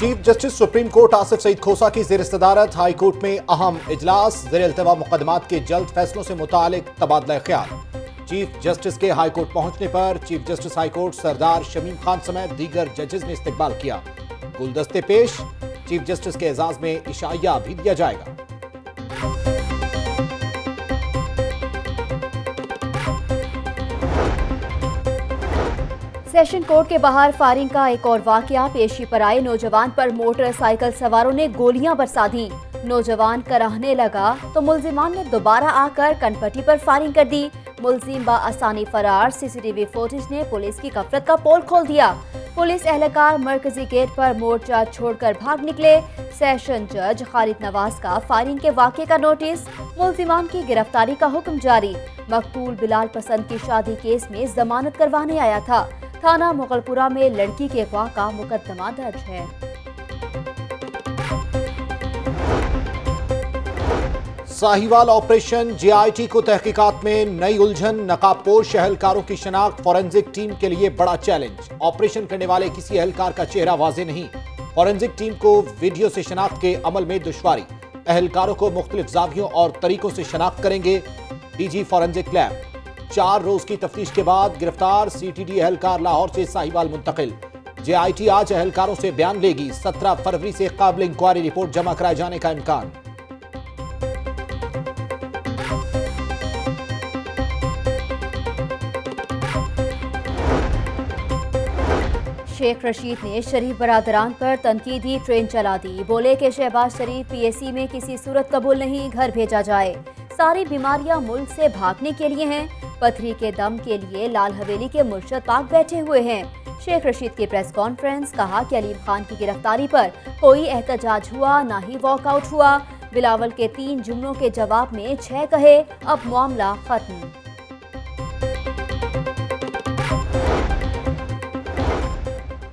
Chief justice supreme court Asif Saeed Khosa کی زیر صدارت ہائی کورٹ میں اہم اجلاس، زیر التوا مقدمات کے جلد فیصلوں سے متعلق تبادلہ خیال۔ چیف جسٹس کے ہائی کورٹ پہنچنے پر chief justice high court Sardar Shamim Khan سمیت دیگر ججز نے استقبال کیا۔ گلدستے پیش، چیف جسٹس کے اعزاز میں اشائیہ بھی دیا جائے گا۔ سیشن کورٹ کے باہر فائرنگ کا ایک اور واقعہ پیشی پر آئے نوجوان پر موٹر سائیکل سواروں نے گولیاں برسا دی نوجوان کراہنے لگا تو ملزمان نے دوبارہ آ کر کنپٹی پر فائرنگ کر دی۔ ملزم با آسانی فرار C C T V footage نے پولیس کی کفرت کا پول کھول دیا۔ پولیس اہلکار مرکزی گیٹ پر مورچہ چھوڑ کر بھاگ نکلے۔ سیشن جج خالد نواز کا فائرنگ کے واقعے کا نوٹس، ملزمان کی گرفتاری کا حکم جاری۔ مقبول بلال پسند کی شادی کیس میں ضمانت کروانے آیا تھا۔ تھانہ مغلپورہ میں لڑکی کے اقواہ کا مقدمہ درج ہے Sahiwal operation J I T کو تحقیقات میں نئی الجھن نقاب پوش اہلکاروں کی شناخت فورنزک ٹیم کے لیے بڑا چیلنج آپریشن کرنے والے کسی اہلکار کا چہرہ واضح نہیں فورنزک ٹیم کو ویڈیو سے شناخت کے عمل میں دشواری اہلکاروں کو مختلف زاویوں اور طریقوں سے شناخت کریں گے ڈی جی فورنزک لیپ چار روز کی تفتیش کے بعد گرفتار سی ٹی ڈی اہلکار لاہور سے ساہیوال منتقل۔ جے آئی ٹی آج اہلکاروں سے بیان لے گی۔ سترہ فروری سے قابل انکوائری رپورٹ جمع کرائے جانے کا امکان۔ شیخ رشید نے شریف برادران پر تنقیدی ٹرین چلا دی۔ بولے کہ شہباز شریف پی ایس سی میں کسی صورت قبول نہیں، گھر بھیجا جائے۔ ساری بیماریاں ملک سے بھاگنے کے لیے ہیں۔ پتھری کے دم کے لیے لال حویلی کے مرشد پاک بیٹھے ہوئے ہیں۔ شیخ رشید کے پریس کانفرنس کہا کہ علیم خان کی گرفتاری پر کوئی احتجاج ہوا، نہ ہی واک آؤٹ ہوا۔ بلاول کے تین جملوں کے جواب میں چھ کہے، اب معاملہ ختم۔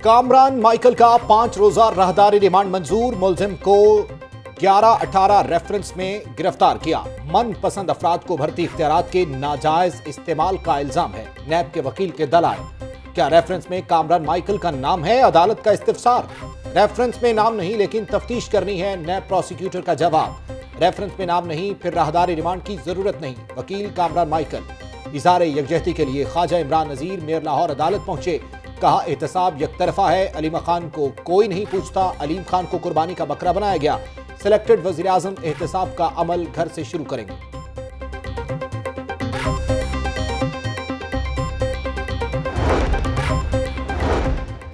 کامران مائیکل کا پانچ روزہ راہداری ریمانڈ منظور، ملزم کو گیارہ اٹھارہ ریفرنس میں گرفتار کیا۔ من پسند افراد کو بھرتی اختیارات کے ناجائز استعمال کا الزام ہے۔ نیب کے وکیل کے دلائل کیا ریفرنس میں کامران مائیکل کا نام ہے؟ عدالت کا استفسار۔ ریفرنس میں نام نہیں، لیکن تفتیش کرنی ہے۔ نیب پروسیکیوٹر کا جواب۔ ریفرنس میں نام نہیں، پھر راہداری ریمانڈ کی ضرورت نہیں۔ وکیل کامران مائیکل۔ اظہار یکجہتی کے لیے خواجہ عمران نظیر میر لاہور عدالت پہنچے۔ کہا احتساب یک طرفہ ہے، علیم خان کو کوئی نہیں پوچھتا، علیم خان کو قربانی کا بکرا بنایا گیا۔ سیلیکٹڈ وزیراعظم احتساب کا عمل گھر سے شروع کریں گے۔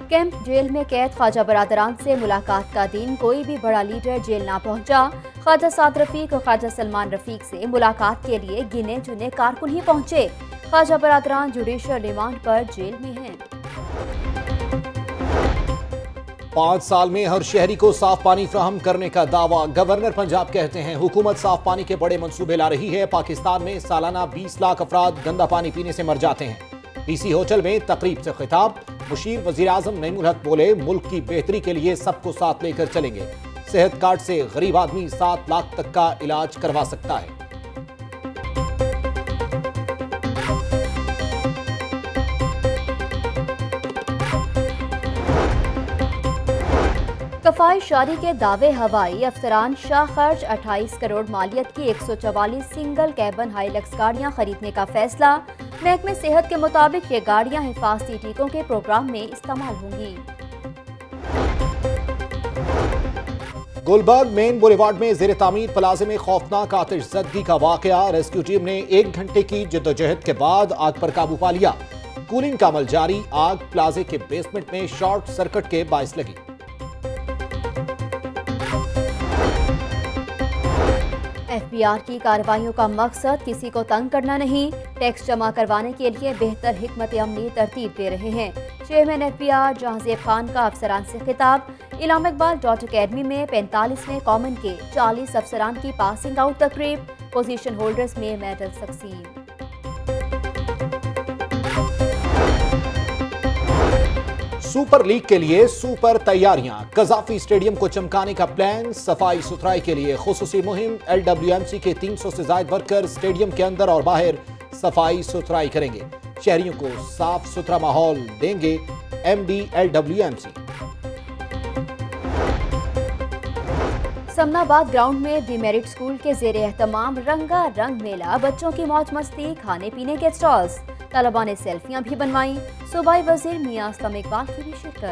کیمپ جیل میں قید خواجہ برادران سے ملاقات کا دن کوئی بھی بڑا لیڈر جیل نہ پہنچا۔ خواجہ ساد رفیق اور خواجہ سلمان رفیق سے ملاقات کے لیے گنے چنے کارکن ہی پہنچے۔ خواجہ برادران جوڈیشل ریمانڈ پر جیل میں ہیں۔ پانچ سال میں ہر شہری کو صاف پانی فراہم کرنے کا دعویٰ۔ گورنر پنجاب کہتے ہیں، حکومت صاف پانی کے بڑے منصوبے لا رہی ہے۔ پاکستان میں سالانہ بیس لاکھ افراد گندا پانی پینے سے مر جاتے ہیں۔ بی سی ہوٹل میں تقریب سے خطاب۔ مشیر وزیراعظم نعیم الحق بولے، ملک کی بہتری کے لیے سب کو ساتھ لے کر چلیں گے۔ صحت کارڈ سے غریب آدمی سات لاکھ تک کا علاج کروا سکتا ہے۔ وفائی شادی کے دعوے ہوائی افسران شاہ خرچ اٹھائیس کروڑ مالیت کی ایک سو چوالیس سنگل کیبن ہائی لکس گاڑیاں خریدنے کا فیصلہ۔ محکمہ صحت کے مطابق یہ گاڑیاں حفاظتی ٹیکوں کے پروگرام میں استعمال ہوں گی۔ گلبرگ مین بولیوارڈ میں زیر تعمیر پلازے میں خوفناک آتش زدگی کا واقعہ۔ ریسکیو ٹیم نے ایک گھنٹے کی جدوجہد کے بعد آگ پر قابو پا لیا۔ کولنگ کا عمل جاری، آگ پلازے کے بیسمنٹ میں شارٹ سرکٹ کے باعث لگی۔ ایف بی آر کی کارروائیوں کا مقصد کسی کو تنگ کرنا نہیں۔ ٹیکس جمع کروانے کے لیے بہتر حکمت عملی ترتیب دے رہے ہیں۔ Chairman F B R Jahanzeb Khan کا افسران سے خطاب۔ علام اقبال ڈاٹ اکیڈمی میں پینتالیسویں کامن کے چالیس افسران کی پاسنگ آؤٹ تقریب۔ پوزیشن ہولڈرز میں میڈل تقسیم۔ سپر لیگ کے لیے سپر تیاریاں۔ کزافی اسٹیڈیم کو چمکانے کا پلان، صفائی ستھرائی کے لیے خصوصی مہم۔ ایل ڈبلیو ایم سی کے تین سو سے زائد ورکر اسٹیڈیم کے اندر اور باہر صفائی ستھرائی کریں گے۔ شہریوں کو صاف ستھرا ماحول دیں گے M D L W M C Samanabad ground میں دی میرٹ سکول کے زیر اہتمام رنگا رنگ میلہ، بچوں کی موج مستی، کھانے پینے کے سٹالز۔ طلبہ نے سیلفیاں بھی بنوائیں۔ صوبائی وزیر میاں اسلام اقبال کی بھی شرکت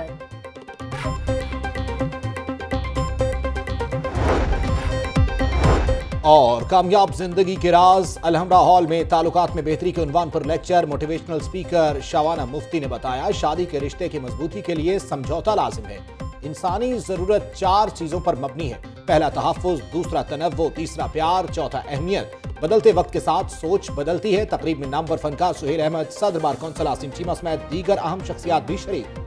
اور کامیاب زندگی کے راز الحمرہ ہال میں تعلقات میں بہتری کے عنوان پر lecture motivational speaker Shawana Mufti نے بتایا، شادی کے رشتے کی مضبوطی کے لیے سمجھوتا لازم ہے۔ انسانی ضرورت چار چیزوں پر مبنی ہے۔ پہلا تحفظ، دوسرا تنوع، تیسرا پیار، چوتھا اہمیت۔ بدلتے وقت کے ساتھ سوچ بدلتی ہے۔ تقریب میں نامور فنکار سہیل احمد، صدر بار کونسل عاصم چیمہ سمیت دیگر اہم شخصیات بھی شریک۔